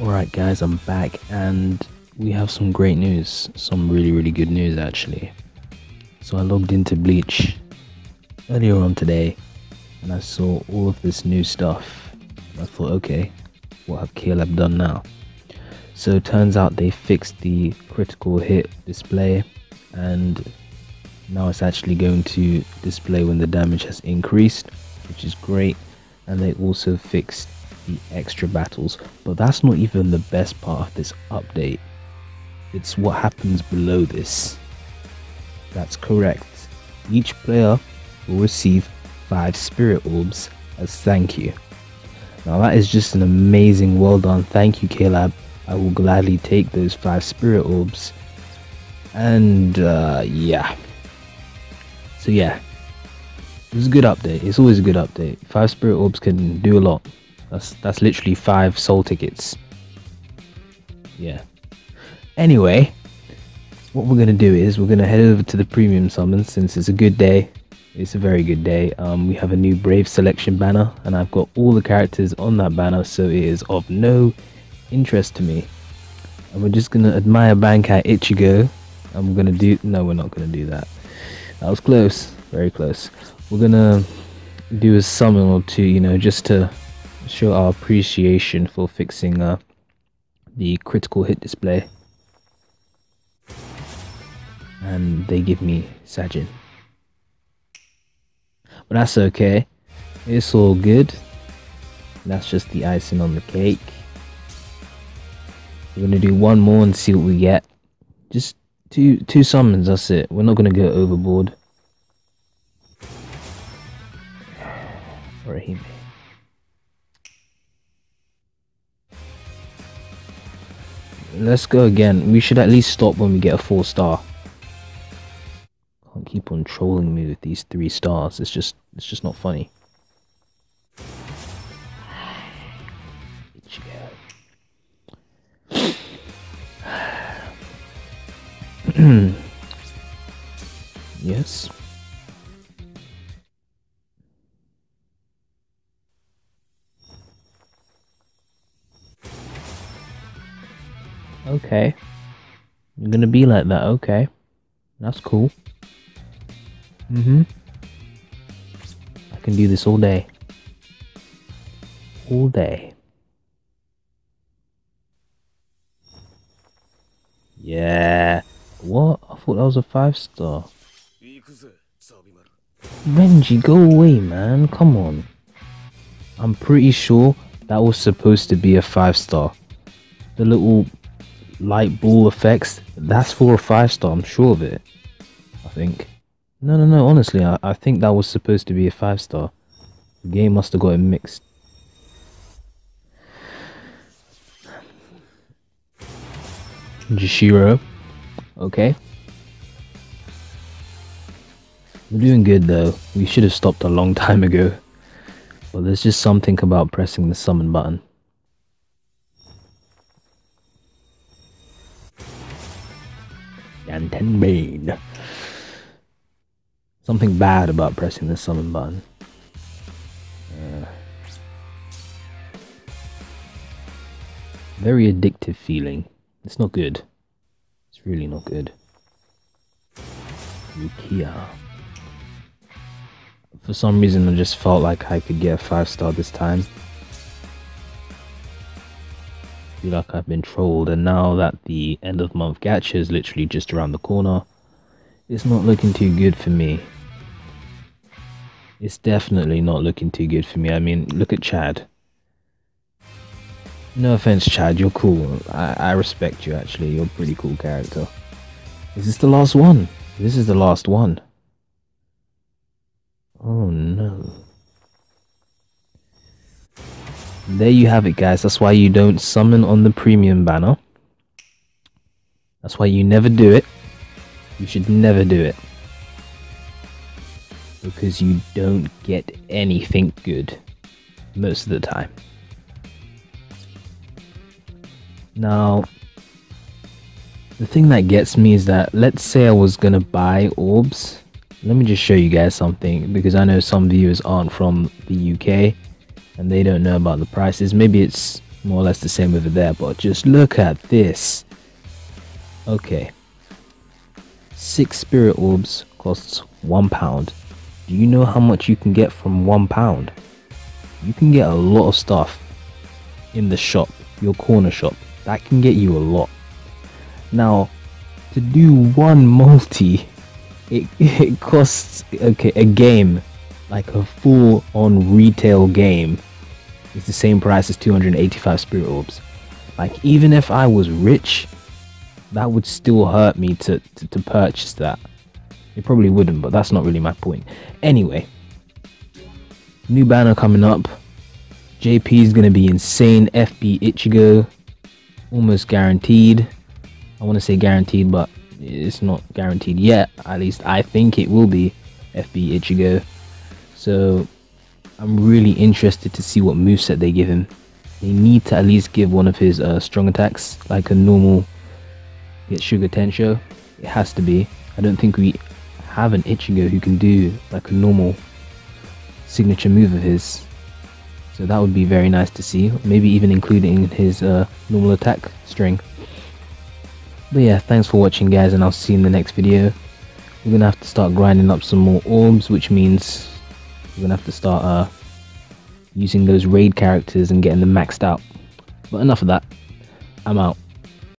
Alright guys, I'm back and we have some great news. Some really really good news actually. So I logged into Bleach earlier on today and I saw all of this new stuff. I thought okay, what have KLab done now? So it turns out they fixed the critical hit display and now it's actually going to display when the damage has increased, which is great. And they also fixed the extra battles. But that's not even the best part of this update. It's what happens below this. That's correct. Each player will receive 5 spirit orbs as thank you. Now that is just an amazing well done thank you KLab. I will gladly take those 5 spirit orbs. And uh, yeah. So yeah. It was a good update. It's always a good update. 5 spirit orbs can do a lot. That's that's literally five soul tickets. Yeah. Anyway, what we're gonna do is we're gonna head over to the premium summons since it's a good day. It's a very good day. Um, we have a new Brave selection banner, and I've got all the characters on that banner, so it is of no interest to me. And we're just gonna admire Bankai Ichigo. And we're gonna do no, we're not gonna do that. That was close, very close. We're gonna do a summon or two, you know, just to show our appreciation for fixing uh, the critical hit display. And they give me Sajin. But that's okay. It's all good. That's just the icing on the cake. We're gonna do one more and see what we get. Just two two summons, that's it. We're not gonna go overboard. Rahime. Let's go again. We should at least stop when we get a four star. Can't keep on trolling me with these three stars. It's just it's just not funny. yes. Okay. You're gonna be like that, okay. That's cool. Mm-hmm. I can do this all day. All day. Yeah. What? I thought that was a five star. Renji, go away, man. Come on. I'm pretty sure that was supposed to be a five star. The little light ball effects, that's for a five star, I'm sure of it. I think. No, no, no, honestly, I, I think that was supposed to be a five star. The game must have got it mixed. Toshiro. Okay. We're doing good though. We should have stopped a long time ago. But there's just something about pressing the summon button. Yanten Main. Something bad about pressing the summon button. Uh, very addictive feeling. It's not good. It's really not good. Rukia. For some reason, I just felt like I could get a 5 star this time. Feel like I've been trolled, and now that the end of month gacha is literally just around the corner, it's not looking too good for me. It's definitely not looking too good for me. I mean, look at Chad. No offense, Chad, you're cool. I, I respect you actually. You're a pretty cool character. Is this the last one? This is the last one. Oh no. There you have it, guys. That's why you don't summon on the premium banner. That's why you never do it. You should never do it. Because you don't get anything good most of the time. Now, the thing that gets me is that let's say I was gonna buy orbs. Let me just show you guys something because I know some viewers aren't from the UK and they don't know about the prices. Maybe it's more or less the same over there, but just look at this. Okay. Six spirit orbs costs one pound. Do you know how much you can get from one pound? You can get a lot of stuff in the shop, your corner shop. That can get you a lot. Now, to do one multi, it, it costs okay a game, like a full on retail game it's the same price as 285 spirit orbs. Like even if I was rich, that would still hurt me to, to, to purchase that. It probably wouldn't, but that's not really my point. Anyway, new banner coming up. JP is gonna be insane. FB Ichigo, almost guaranteed. I want to say guaranteed, but it's not guaranteed yet. At least I think it will be FB Ichigo. So I'm really interested to see what moveset they give him. They need to at least give one of his uh, strong attacks, like a normal Getsuga Tensho. It has to be. I don't think we have an Ichigo who can do like a normal signature move of his. So that would be very nice to see. Maybe even including his uh, normal attack string. But yeah, thanks for watching guys and I'll see you in the next video. We're gonna have to start grinding up some more orbs, which means we're gonna have to start uh, using those raid characters and getting them maxed out. But enough of that. I'm out.